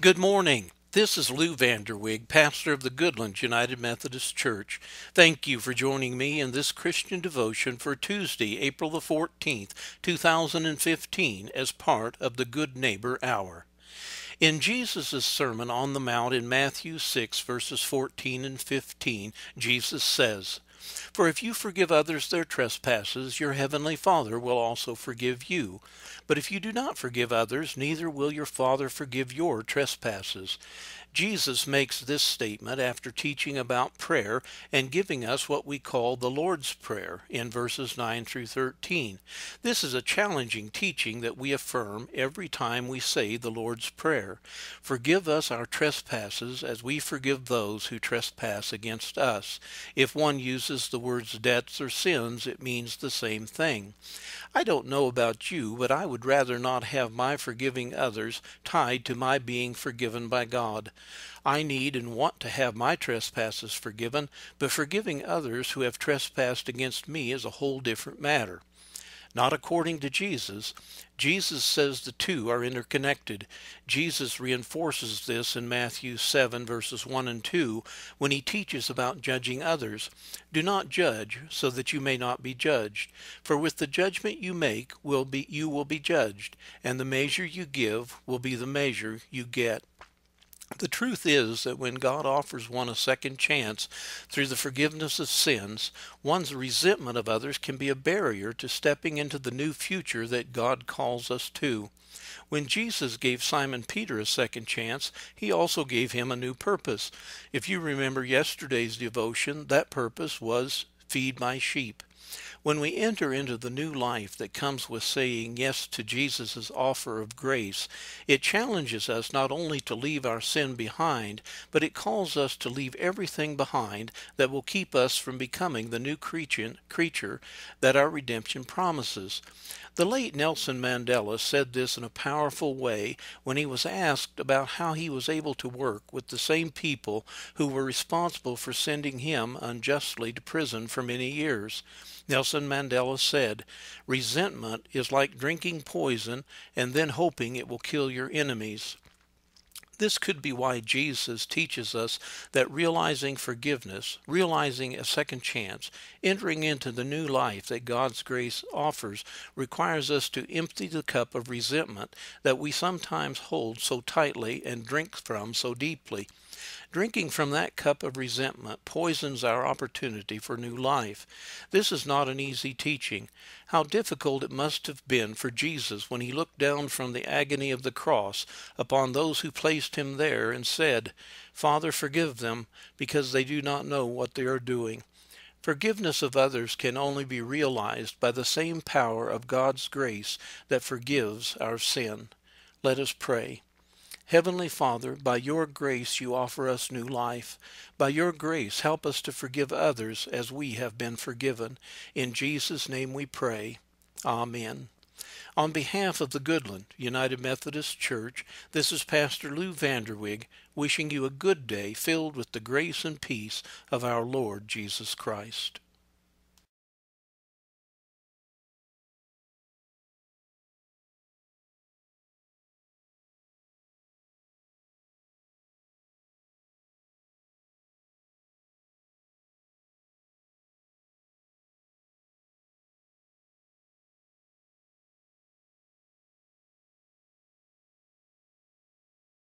Good morning. This is Lew Van Der Wege, pastor of the Goodlands United Methodist Church. Thank you for joining me in this Christian devotion for Tuesday, April the 14th, 2015, as part of the Good Neighbor Hour. In Jesus' Sermon on the Mount in Matthew 6, verses 14 and 15, Jesus says, for if you forgive others their trespasses, your heavenly Father will also forgive you. But if you do not forgive others, neither will your Father forgive your trespasses. Jesus makes this statement after teaching about prayer and giving us what we call the Lord's Prayer in verses 9 through 13. This is a challenging teaching that we affirm every time we say the Lord's Prayer. Forgive us our trespasses as we forgive those who trespass against us. If one uses the words debts or sins, it means the same thing. I don't know about you, but I would rather not have my forgiving others tied to my being forgiven by God. I need and want to have my trespasses forgiven, but forgiving others who have trespassed against me is a whole different matter not according to Jesus. Jesus says the two are interconnected. Jesus reinforces this in Matthew 7, verses 1 and 2, when he teaches about judging others. Do not judge, so that you may not be judged. For with the judgment you make, will be, you will be judged, and the measure you give will be the measure you get. The truth is that when God offers one a second chance through the forgiveness of sins, one's resentment of others can be a barrier to stepping into the new future that God calls us to. When Jesus gave Simon Peter a second chance, he also gave him a new purpose. If you remember yesterday's devotion, that purpose was feed my sheep. When we enter into the new life that comes with saying yes to Jesus' offer of grace, it challenges us not only to leave our sin behind, but it calls us to leave everything behind that will keep us from becoming the new creature, creature that our redemption promises. The late Nelson Mandela said this in a powerful way when he was asked about how he was able to work with the same people who were responsible for sending him unjustly to prison for many years. Nelson Mandela said, Resentment is like drinking poison and then hoping it will kill your enemies. This could be why Jesus teaches us that realizing forgiveness, realizing a second chance, entering into the new life that God's grace offers, requires us to empty the cup of resentment that we sometimes hold so tightly and drink from so deeply. Drinking from that cup of resentment poisons our opportunity for new life. This is not an easy teaching. How difficult it must have been for Jesus when he looked down from the agony of the cross upon those who placed him there and said, Father, forgive them, because they do not know what they are doing. Forgiveness of others can only be realized by the same power of God's grace that forgives our sin. Let us pray. Heavenly Father, by your grace you offer us new life. By your grace, help us to forgive others as we have been forgiven. In Jesus' name we pray. Amen. On behalf of the Goodland United Methodist Church, this is Pastor Lew Van Der Wege wishing you a good day filled with the grace and peace of our Lord Jesus Christ.